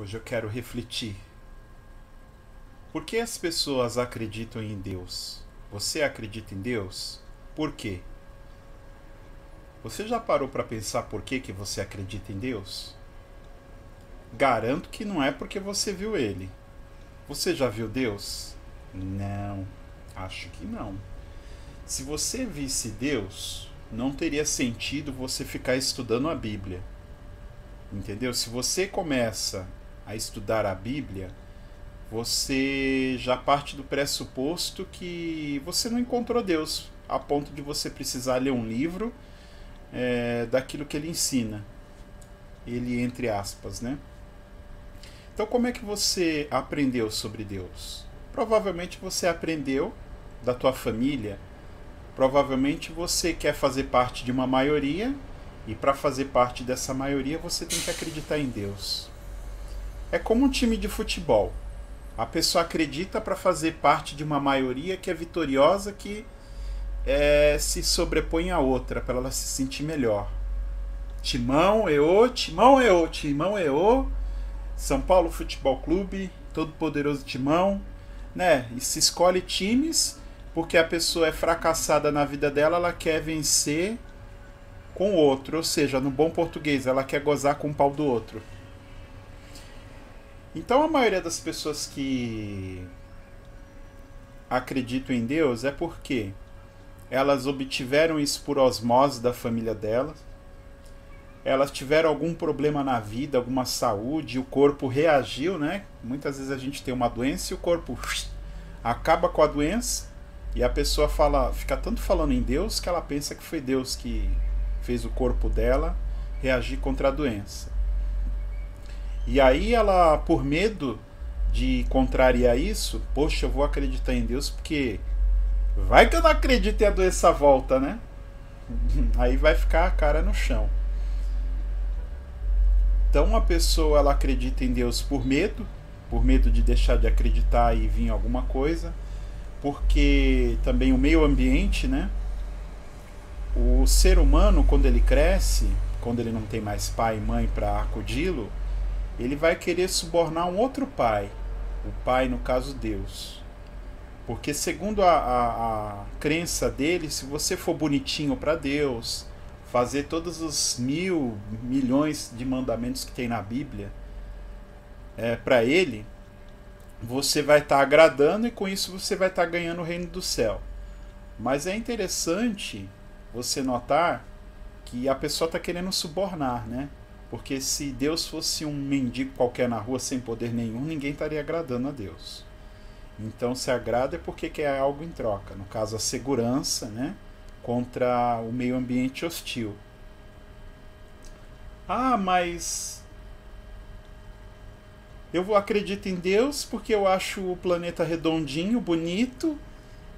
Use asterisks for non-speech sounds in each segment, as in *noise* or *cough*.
Hoje eu quero refletir. Por que as pessoas acreditam em Deus? Você acredita em Deus? Por quê? Você já parou para pensar por que, que você acredita em Deus? Garanto que não é porque você viu ele. Você já viu Deus? Não, acho que não. Se você visse Deus, não teria sentido você ficar estudando a Bíblia. Entendeu? Se você começa a estudar a Bíblia, você já parte do pressuposto que você não encontrou Deus, a ponto de você precisar ler um livro é, daquilo que ele ensina. Ele, entre aspas, né? Então, como é que você aprendeu sobre Deus? Provavelmente você aprendeu da tua família. Provavelmente você quer fazer parte de uma maioria e para fazer parte dessa maioria você tem que acreditar em Deus. É como um time de futebol. A pessoa acredita para fazer parte de uma maioria que é vitoriosa, que é, se sobrepõe à outra, para ela se sentir melhor. Timão, EO, Timão, EO, Timão, EO, São Paulo Futebol Clube, todo poderoso Timão, né? E se escolhe times porque a pessoa é fracassada na vida dela, ela quer vencer com o outro, ou seja, no bom português, ela quer gozar com o pau do outro. Então a maioria das pessoas que acreditam em Deus é porque elas obtiveram isso por osmose da família delas, elas tiveram algum problema na vida, alguma saúde, o corpo reagiu, né? Muitas vezes a gente tem uma doença e o corpo acaba com a doença e a pessoa fala, fica tanto falando em Deus que ela pensa que foi Deus que fez o corpo dela reagir contra a doença. E aí ela, por medo de contrariar isso, poxa, eu vou acreditar em Deus porque vai que eu não acredito e a doença volta, né? *laughs* Aí vai ficar a cara no chão. Então uma pessoa ela acredita em Deus por medo, por medo de deixar de acreditar e vir alguma coisa, porque também o meio ambiente, né? O ser humano quando ele cresce, quando ele não tem mais pai e mãe para acudi-lo, ele vai querer subornar um outro pai, o pai, no caso, Deus. Porque, segundo a, a, a crença dele, se você for bonitinho para Deus, fazer todos os mil milhões de mandamentos que tem na Bíblia é, para ele, você vai estar tá agradando e com isso você vai estar tá ganhando o reino do céu. Mas é interessante você notar que a pessoa está querendo subornar, né? Porque se Deus fosse um mendigo qualquer na rua sem poder nenhum, ninguém estaria agradando a Deus. Então, se agrada é porque quer algo em troca. No caso, a segurança né, contra o meio ambiente hostil. Ah, mas eu acredito em Deus porque eu acho o planeta redondinho, bonito,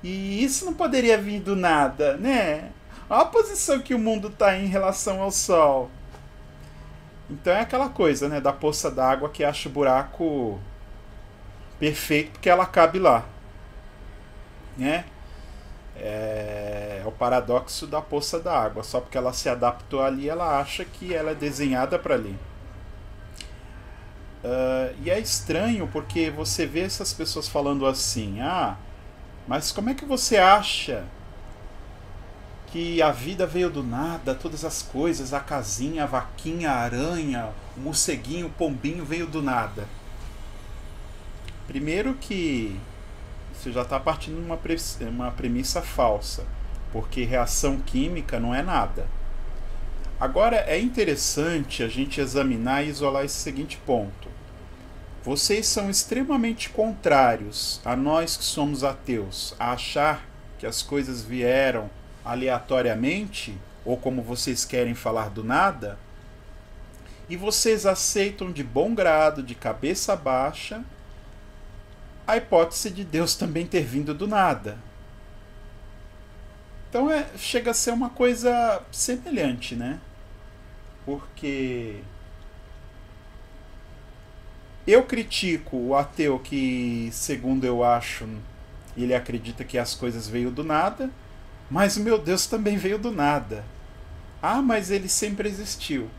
e isso não poderia vir do nada, né? Olha a posição que o mundo está em relação ao Sol. Então é aquela coisa, né, da poça d'água que acha o buraco perfeito porque ela cabe lá, né? É, é o paradoxo da poça d'água. Só porque ela se adaptou ali, ela acha que ela é desenhada para ali. Uh, e é estranho porque você vê essas pessoas falando assim: ah, mas como é que você acha que a vida veio do nada, todas as coisas, a casinha, a vaquinha, a aranha, o morceguinho, o pombinho veio do nada. Primeiro que você já está partindo de uma, pre uma premissa falsa, porque reação química não é nada. Agora é interessante a gente examinar e isolar esse seguinte ponto. Vocês são extremamente contrários a nós que somos ateus, a achar que as coisas vieram aleatoriamente, ou como vocês querem falar do nada, e vocês aceitam de bom grado, de cabeça baixa, a hipótese de Deus também ter vindo do nada. Então é, chega a ser uma coisa semelhante, né? Porque eu critico o ateu que, segundo eu acho, ele acredita que as coisas veio do nada, mas o meu Deus também veio do nada. Ah, mas ele sempre existiu.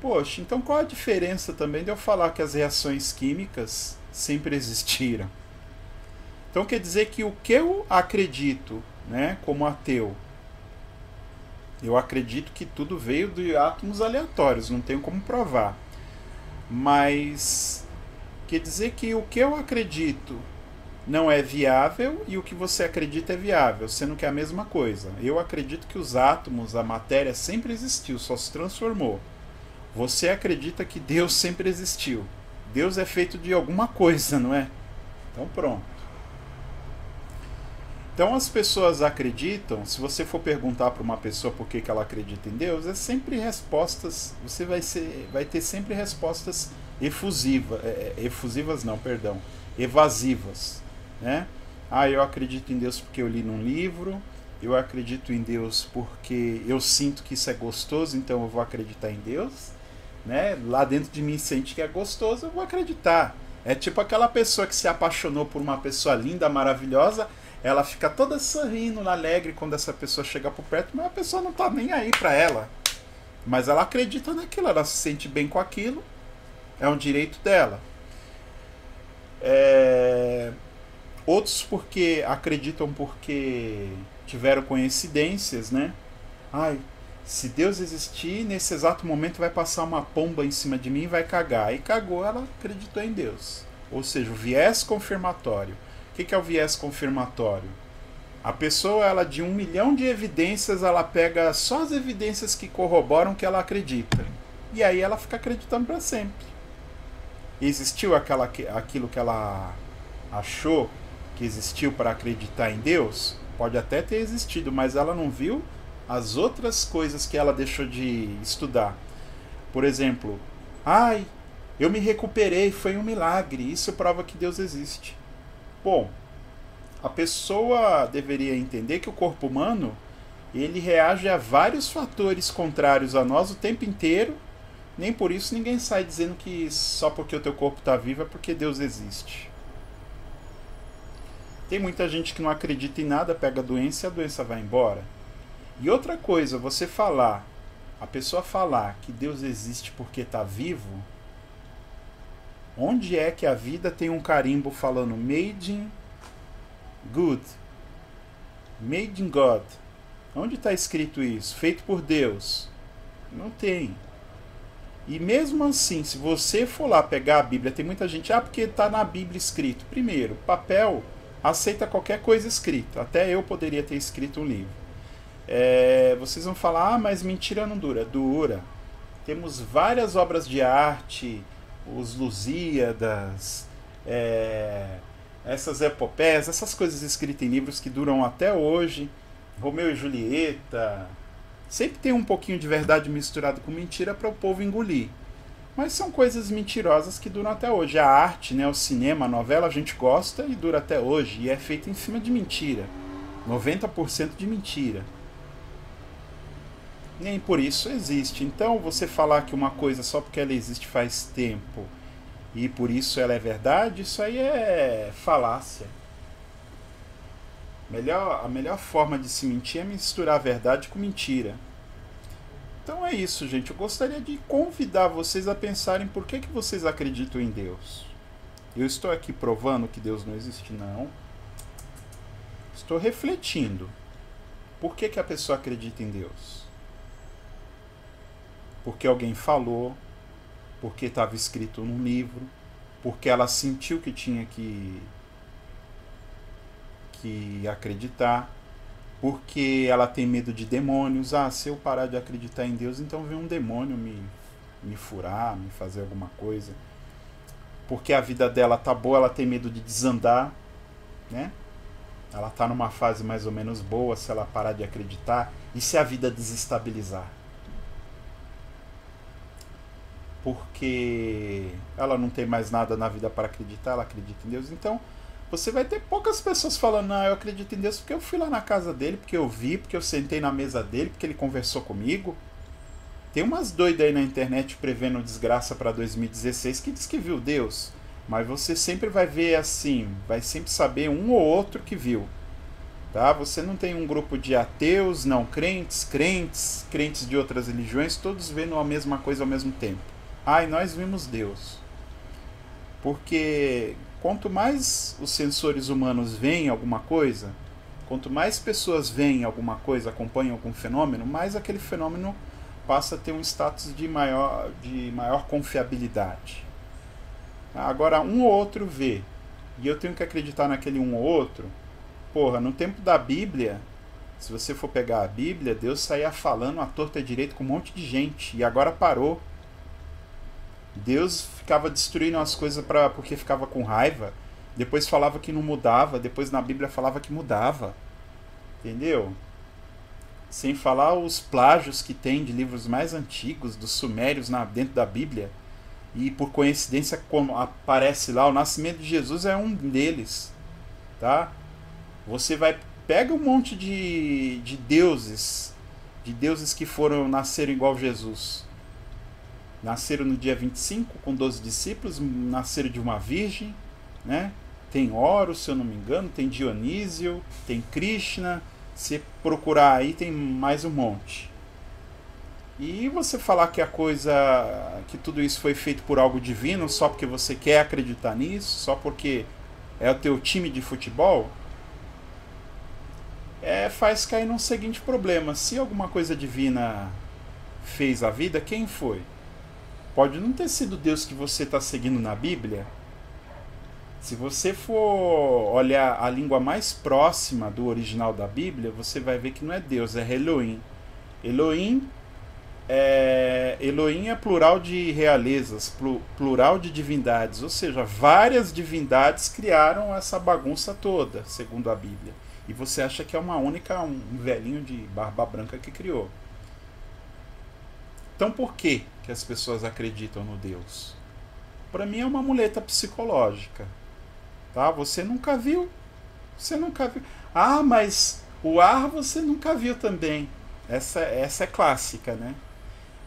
Poxa, então qual a diferença também de eu falar que as reações químicas sempre existiram? Então quer dizer que o que eu acredito, né, como ateu, eu acredito que tudo veio de átomos aleatórios, não tenho como provar. Mas quer dizer que o que eu acredito não é viável e o que você acredita é viável, sendo que é a mesma coisa. Eu acredito que os átomos, a matéria sempre existiu, só se transformou. Você acredita que Deus sempre existiu. Deus é feito de alguma coisa, não é? Então pronto. Então as pessoas acreditam, se você for perguntar para uma pessoa por que, que ela acredita em Deus, é sempre respostas, você vai, ser, vai ter sempre respostas efusivas, é, é, efusivas não, perdão, evasivas, né? Ah, eu acredito em Deus porque eu li num livro, eu acredito em Deus porque eu sinto que isso é gostoso, então eu vou acreditar em Deus né, lá dentro de mim sente que é gostoso, eu vou acreditar. É tipo aquela pessoa que se apaixonou por uma pessoa linda, maravilhosa, ela fica toda sorrindo, alegre quando essa pessoa chega por perto, mas a pessoa não tá nem aí para ela. Mas ela acredita naquilo, ela se sente bem com aquilo, é um direito dela. É... Outros porque acreditam porque tiveram coincidências, né? Ai, se Deus existir, nesse exato momento vai passar uma pomba em cima de mim e vai cagar. E cagou, ela acreditou em Deus. Ou seja, o viés confirmatório. O que é o viés confirmatório? A pessoa, ela de um milhão de evidências, ela pega só as evidências que corroboram que ela acredita. E aí ela fica acreditando para sempre. Existiu aquela, aquilo que ela achou que existiu para acreditar em Deus? Pode até ter existido, mas ela não viu as outras coisas que ela deixou de estudar. Por exemplo, ai, eu me recuperei, foi um milagre, isso prova que Deus existe. Bom, a pessoa deveria entender que o corpo humano ele reage a vários fatores contrários a nós o tempo inteiro. Nem por isso ninguém sai dizendo que só porque o teu corpo está vivo é porque Deus existe. Tem muita gente que não acredita em nada, pega a doença e a doença vai embora. E outra coisa, você falar, a pessoa falar que Deus existe porque está vivo, onde é que a vida tem um carimbo falando made in good, made in God? Onde está escrito isso? Feito por Deus? Não tem. E mesmo assim, se você for lá pegar a Bíblia, tem muita gente, ah, porque está na Bíblia escrito. Primeiro, papel aceita qualquer coisa escrita. Até eu poderia ter escrito um livro. É, vocês vão falar, ah, mas mentira não dura. Dura. Temos várias obras de arte, os Lusíadas, é, essas epopeias, essas coisas escritas em livros que duram até hoje. Romeu e Julieta. Sempre tem um pouquinho de verdade misturado com mentira para o povo engolir. Mas são coisas mentirosas que duram até hoje. A arte, né, o cinema, a novela a gente gosta e dura até hoje. E é feita em cima de mentira. 90% de mentira nem por isso existe. Então, você falar que uma coisa só porque ela existe faz tempo e por isso ela é verdade, isso aí é falácia. Melhor, a melhor forma de se mentir é misturar a verdade com mentira. Então é isso, gente. Eu gostaria de convidar vocês a pensarem por que, que vocês acreditam em Deus. Eu estou aqui provando que Deus não existe, não. Estou refletindo. Por que, que a pessoa acredita em Deus? porque alguém falou, porque estava escrito num livro, porque ela sentiu que tinha que, que acreditar, porque ela tem medo de demônios. Ah, se eu parar de acreditar em Deus, então vem um demônio me, me furar, me fazer alguma coisa. Porque a vida dela tá boa, ela tem medo de desandar, né? Ela tá numa fase mais ou menos boa se ela parar de acreditar. E se a vida desestabilizar? porque ela não tem mais nada na vida para acreditar, ela acredita em Deus. Então, você vai ter poucas pessoas falando, ah, eu acredito em Deus porque eu fui lá na casa dele, porque eu vi, porque eu sentei na mesa dele, porque ele conversou comigo. Tem umas doidas aí na internet prevendo desgraça para 2016 que diz que viu Deus. Mas você sempre vai ver assim, vai sempre saber um ou outro que viu. Tá? Você não tem um grupo de ateus, não crentes, crentes, crentes de outras religiões, todos vendo a mesma coisa ao mesmo tempo. Ai, nós vimos Deus. Porque quanto mais os sensores humanos veem alguma coisa, quanto mais pessoas veem alguma coisa, acompanham algum fenômeno, mais aquele fenômeno passa a ter um status de maior, de maior confiabilidade. Agora, um ou outro vê, e eu tenho que acreditar naquele um ou outro, porra, no tempo da Bíblia, se você for pegar a Bíblia, Deus saía falando a torta direito com um monte de gente e agora parou. Deus ficava destruindo as coisas pra, porque ficava com raiva. Depois falava que não mudava, depois na Bíblia falava que mudava. Entendeu? Sem falar os plágios que tem de livros mais antigos, dos sumérios na, dentro da Bíblia. E por coincidência, como aparece lá, o nascimento de Jesus é um deles. Tá? Você vai pega um monte de, de deuses, de deuses que foram nasceram igual Jesus. Nasceram no dia 25 com 12 discípulos, nasceram de uma virgem, né? Tem Horus, se eu não me engano, tem Dionísio, tem Krishna. Se procurar aí tem mais um monte. E você falar que a coisa, que tudo isso foi feito por algo divino só porque você quer acreditar nisso, só porque é o teu time de futebol, é, faz cair num seguinte problema: se alguma coisa divina fez a vida, quem foi? Pode não ter sido Deus que você está seguindo na Bíblia. Se você for olhar a língua mais próxima do original da Bíblia, você vai ver que não é Deus, é Elohim. Elohim é, Elohim é plural de realezas, plural de divindades, ou seja, várias divindades criaram essa bagunça toda, segundo a Bíblia e você acha que é uma única, um velhinho de barba branca que criou. Então por que, que as pessoas acreditam no Deus? Para mim é uma muleta psicológica. Tá? Você nunca viu. Você nunca viu. Ah, mas o ar você nunca viu também. Essa, essa é clássica, né?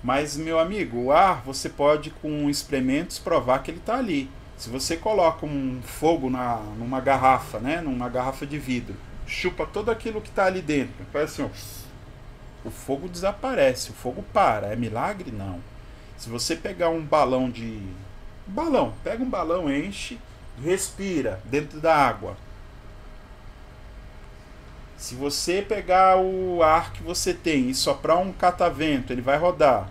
Mas, meu amigo, o ar você pode, com experimentos, provar que ele está ali. Se você coloca um fogo na, numa garrafa, né? numa garrafa de vidro, chupa todo aquilo que está ali dentro. Faz assim, ó, o fogo desaparece, o fogo para. É milagre? Não. Se você pegar um balão de. Balão, pega um balão, enche, respira dentro da água. Se você pegar o ar que você tem e soprar um catavento, ele vai rodar.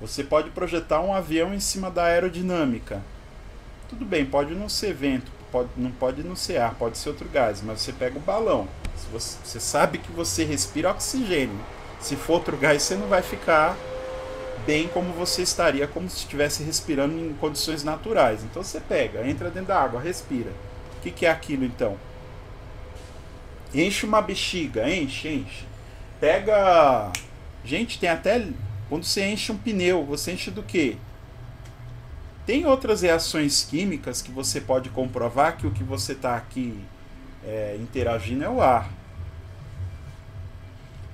Você pode projetar um avião em cima da aerodinâmica. Tudo bem, pode não ser vento, pode, não pode não ser ar, pode ser outro gás, mas você pega o balão. Você, você sabe que você respira oxigênio. Se for outro gás, você não vai ficar bem como você estaria como se estivesse respirando em condições naturais. Então você pega, entra dentro da água, respira. O que, que é aquilo então? Enche uma bexiga, enche, enche. Pega. Gente, tem até. Quando você enche um pneu, você enche do quê? Tem outras reações químicas que você pode comprovar que o que você está aqui é, interagindo é o ar.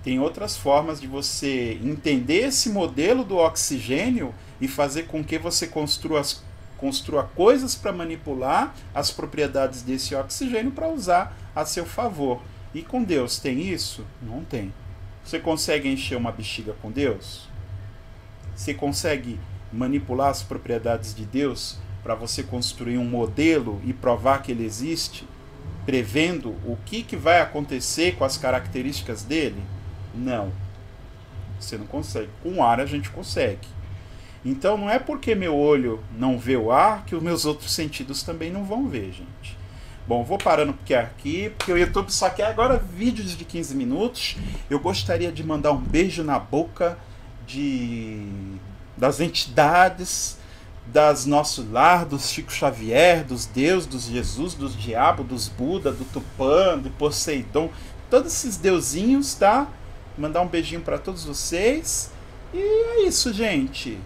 Tem outras formas de você entender esse modelo do oxigênio e fazer com que você construa, construa coisas para manipular as propriedades desse oxigênio para usar a seu favor. E com Deus tem isso? Não tem. Você consegue encher uma bexiga com Deus? Você consegue manipular as propriedades de Deus para você construir um modelo e provar que ele existe, prevendo o que, que vai acontecer com as características dele? Não. Você não consegue. Com ar a gente consegue. Então não é porque meu olho não vê o ar que os meus outros sentidos também não vão ver, gente. Bom, vou parando porque é aqui, porque o YouTube só quer agora vídeos de 15 minutos. Eu gostaria de mandar um beijo na boca de das entidades, das nosso lar, dos Chico Xavier, dos Deus, dos Jesus, dos diabo, dos Buda, do Tupã, do Poseidon, todos esses deusinhos, tá? Mandar um beijinho para todos vocês. E é isso, gente.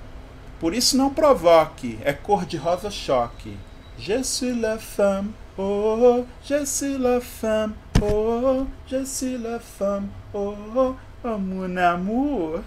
Por isso não provoque, é cor de rosa choque. Je suis la femme, oh, je suis la femme, oh, je suis la femme, oh, oh mon amour.